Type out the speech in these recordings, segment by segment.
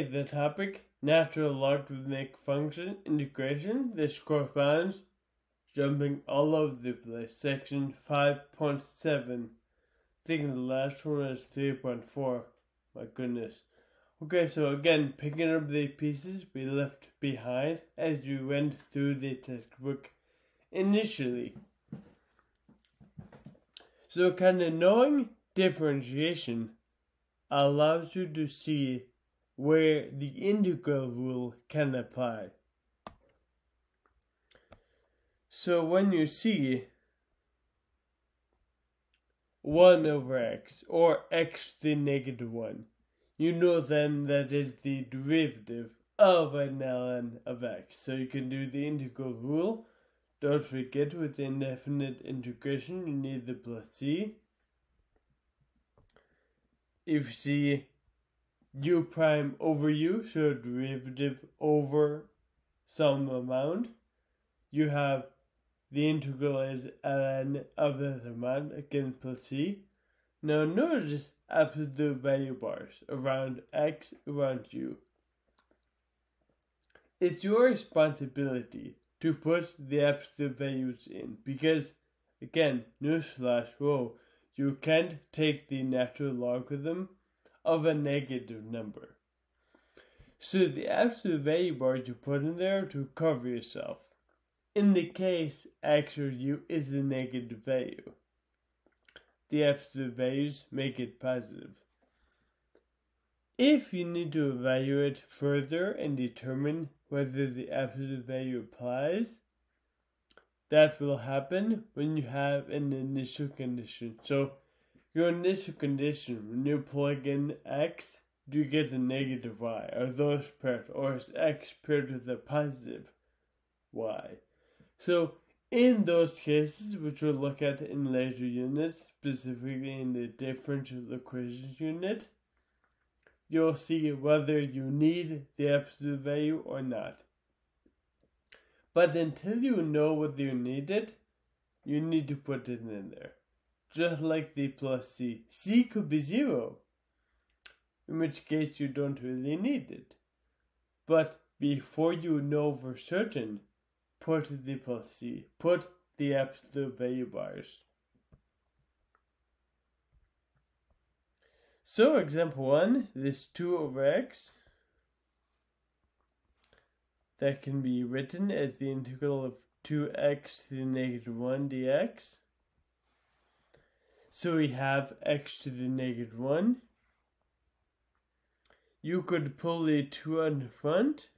The topic, natural logarithmic function integration. This corresponds jumping all over the place. Section 5.7. I think the last one is 3.4. My goodness. Okay, so again, picking up the pieces we left behind as we went through the textbook initially. So, kind of knowing differentiation allows you to see where the integral rule can apply. So, when you see 1 over x or x to the negative 1, you know then that is the derivative of an ln of x. So you can do the integral rule. Don't forget with indefinite integration you need the plus c. If c u prime over u, so derivative over some amount, you have the integral is ln of that amount, again plus c. Now notice absolute value bars around x around u. It's your responsibility to put the absolute values in because again, newsflash, whoa, you can't take the natural logarithm of a negative number. So the absolute value bars you put in there to cover yourself. In the case or u is a negative value the absolute values make it positive. If you need to evaluate further and determine whether the absolute value applies, that will happen when you have an initial condition. So, your initial condition, when you plug in x, do you get a negative y? Are those paired? Or is x paired with a positive y? So, in those cases, which we'll look at in later units, specifically in the differential equations unit, you'll see whether you need the absolute value or not. But until you know whether you need it, you need to put it in there. Just like the plus c. c could be zero, in which case you don't really need it. But before you know for certain, put the plus c, put the absolute value bars. So example 1, this 2 over x, that can be written as the integral of 2x to the negative 1 dx. So we have x to the negative 1. You could pull the 2 on the front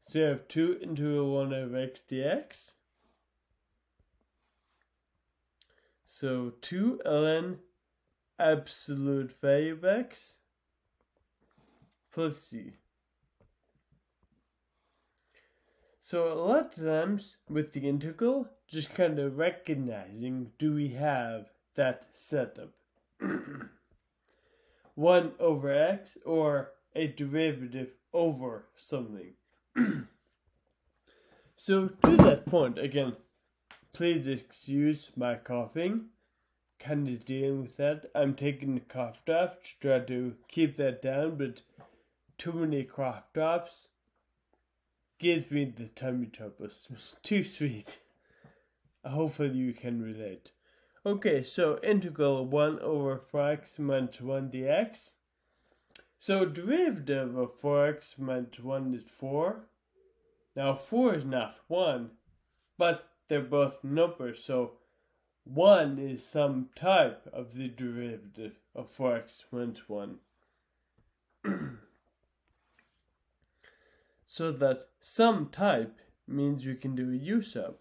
So you have 2 into a 1 over x dx. So 2 ln absolute value of x plus c. So a lot of times with the integral, just kind of recognizing do we have that setup. 1 over x or a derivative over something. so to that point, again, please excuse my coughing. Kind of dealing with that. I'm taking the cough drops to try to keep that down, but too many cough drops gives me the tummy troubles. It's too sweet. Hopefully you can relate. Okay, so integral 1 over 4x minus 1 dx. So derivative of 4x minus 1 is 4. Now 4 is not 1, but they're both numbers, so 1 is some type of the derivative of 4x minus 1. so that some type means we can do a u sub.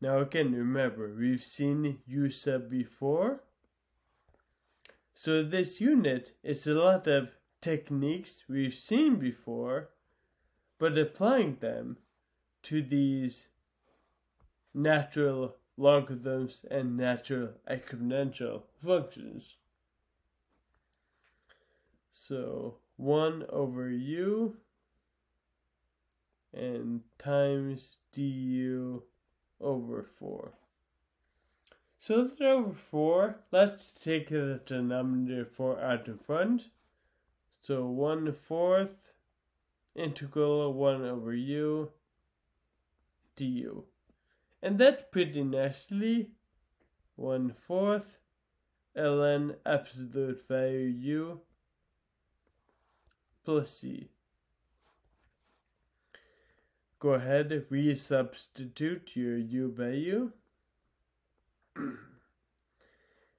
Now again, remember, we've seen u sub before. So this unit is a lot of techniques we've seen before but applying them to these natural logarithms and natural exponential functions. So 1 over u and times du over 4. So that over 4, let's take the denominator 4 out in front. So 1 fourth integral 1 over u du. And that's pretty nicely 1 fourth ln absolute value u plus c. Go ahead, resubstitute your u value.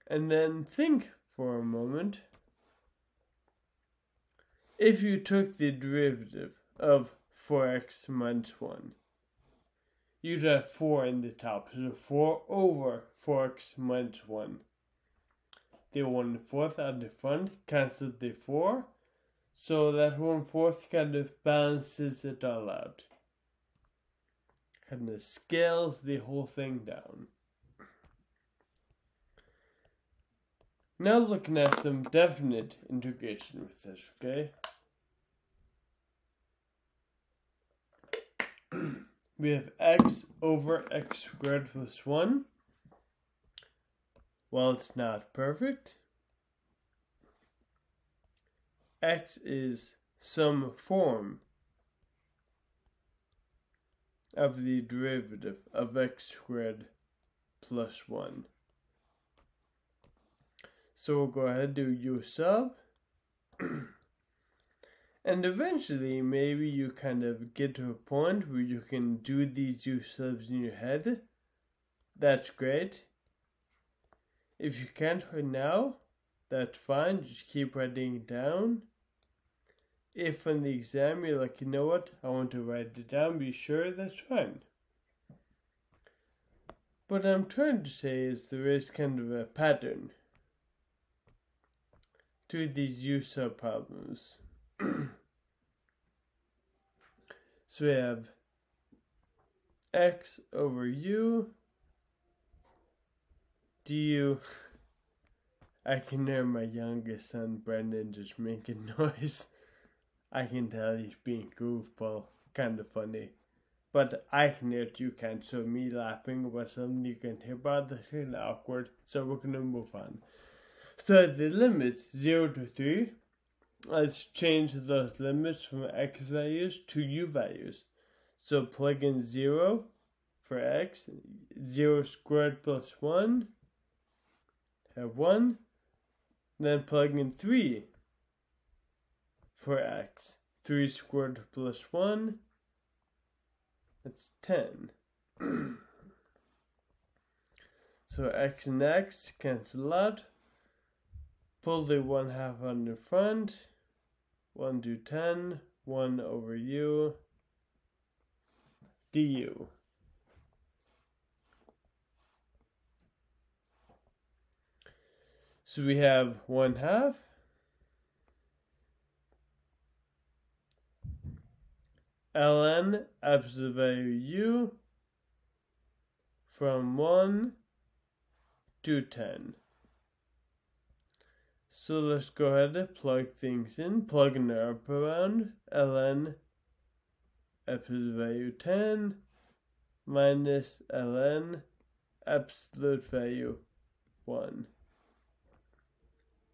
and then think for a moment. If you took the derivative of 4x minus 1, you'd have 4 in the top, so 4 over 4x minus 1. The 1 fourth at the front cancels the 4, so that 1 fourth kind of balances it all out. Kind of scales the whole thing down. Now looking at some definite integration with this, okay? we have x over x squared plus 1. Well, it's not perfect. x is some form of the derivative of x squared plus 1. So we'll go ahead and do u sub. and eventually, maybe you kind of get to a point where you can do these u subs in your head. That's great. If you can't right now, that's fine. Just keep writing it down. If on the exam you're like, you know what, I want to write it down, be sure that's fine. What I'm trying to say is there is kind of a pattern to these user problems. so we have x over u du. I can hear my youngest son Brendan just making noise. I can tell he's being goofball, kind of funny. But I can hear you can't. So me laughing about something you can hear about, kind of awkward. So we're gonna move on. So the limits 0 to 3, let's change those limits from x values to u values. So plug in 0 for x, 0 squared plus 1, have 1. Then plug in 3 for x. 3 squared plus 1, that's 10. so x and x cancel out pull the 1 half on the front, 1 to 10, 1 over u, du. So we have 1 half, ln absolute value u from 1 to 10. So let's go ahead and plug things in. Plug the up around ln absolute value 10 minus ln absolute value 1.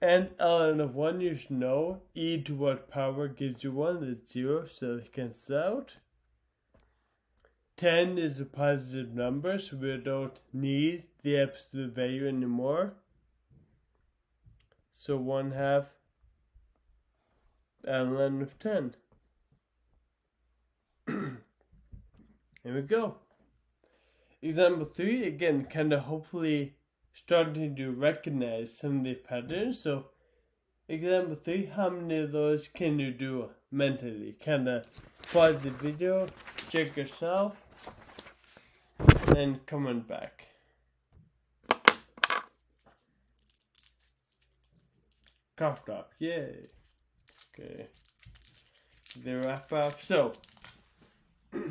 And uh, ln of 1 you should know e to what power gives you 1 is 0 so it cancels out. 10 is a positive number so we don't need the absolute value anymore. So 1 half ln of 10. Here we go. Example 3, again, kind of hopefully starting to recognize some of the patterns. So, example 3, how many of those can you do mentally? Kind of pause the video, check yourself, and come on back. Coughed up. Yay. Okay. The wrap up. So,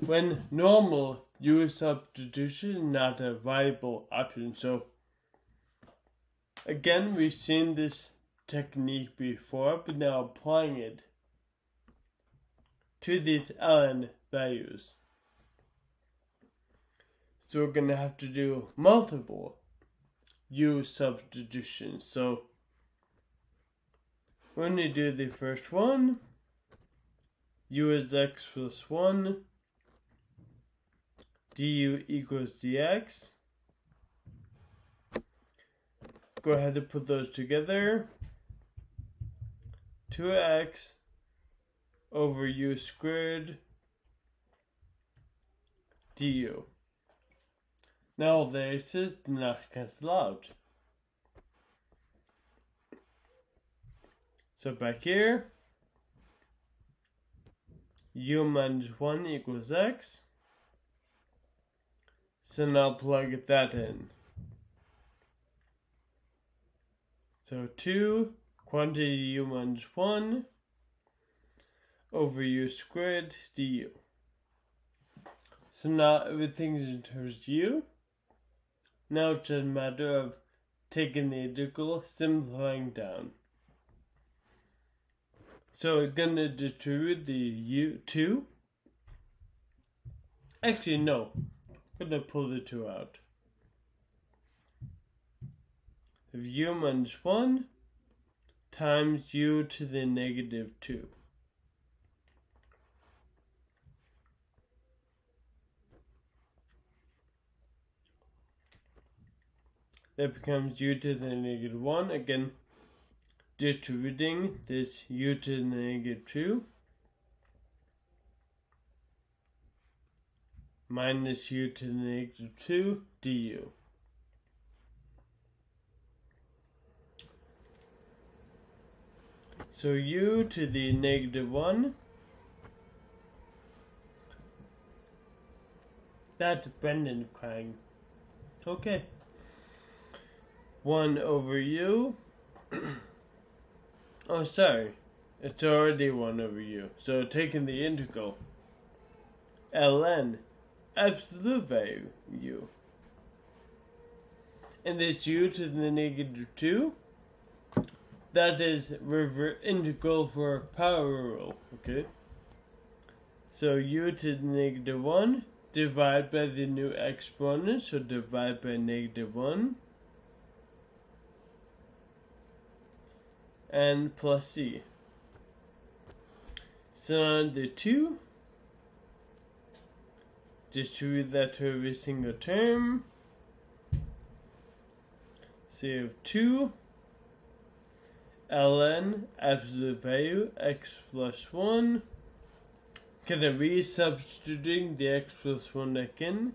when normal U substitution not a viable option. So, again, we've seen this technique before, but now applying it to these ln values. So we're going to have to do multiple u substitutions. So when we do the first one, u is x plus 1, du equals dx. Go ahead and put those together. 2x over u squared du. Now this is not cancel out. So back here, u minus 1 equals x. So now plug that in. So 2 quantity u minus 1 over u squared du. So now everything's in terms of u. Now it's a matter of taking the integral, simplifying down. So we're going to distribute the u2. Actually, no. I'm to pull the 2 out. Of u minus 1 times u to the negative 2. that becomes u to the negative 1. Again, distributing this u to the negative 2 minus u to the negative 2 du. So u to the negative 1 that's Brendan crying. Okay. 1 over u. oh, sorry. It's already 1 over u. So taking the integral. ln, absolute value. And this u to the negative 2, that is river integral for power rule, okay? So u to the negative 1, divided by the new exponent, so divide by negative 1. and plus c. So the 2, distribute that to every single term. So you have 2 ln absolute value x plus 1. Kind of resubstituting the x plus 1 again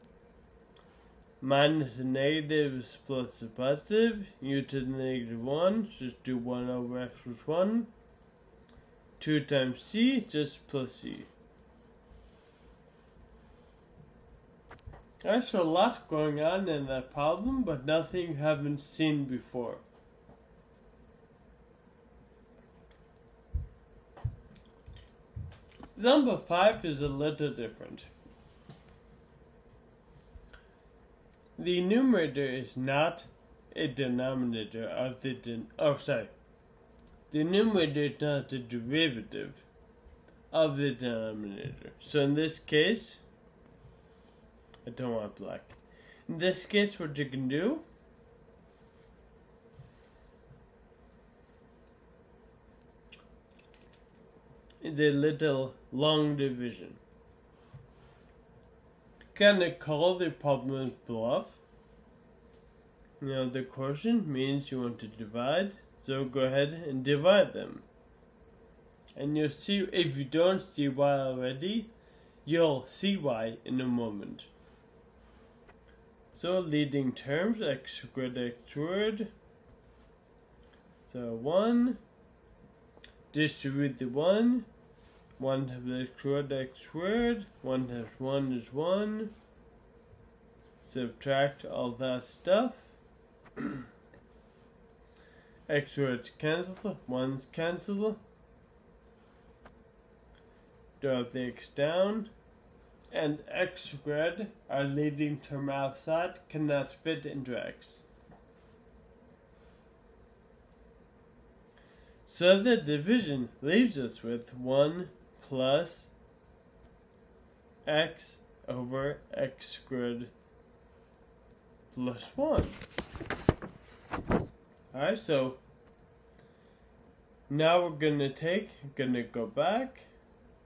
minus the negatives plus the positive, u to the negative 1, just do 1 over x plus 1. 2 times c, just plus c. There's a lot going on in that problem, but nothing you haven't seen before. Number 5 is a little different. The numerator is not a denominator of the den oh sorry. The numerator is not the derivative of the denominator. So in this case, I don't want black. In this case, what you can do is a little long division Can of call the problem bluff. Now the quotient means you want to divide, so go ahead and divide them. And you'll see, if you don't see y already, you'll see why in a moment. So leading terms, x squared x squared. So 1, distribute the 1, 1 times x squared x squared. 1 times 1 is 1. Subtract all that stuff. x squared's cancel. 1's cancel. Drop the x down. And x squared, our leading term outside, cannot fit into x. So the division leaves us with 1 plus x over x squared plus 1. Alright, so now we're gonna take, gonna go back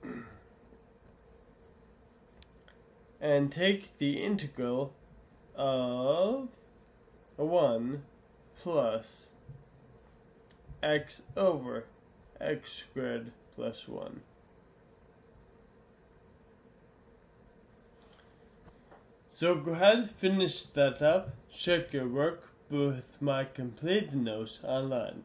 and take the integral of 1 plus x over x squared plus 1. So go ahead, finish that up, check your work with my complete notes online.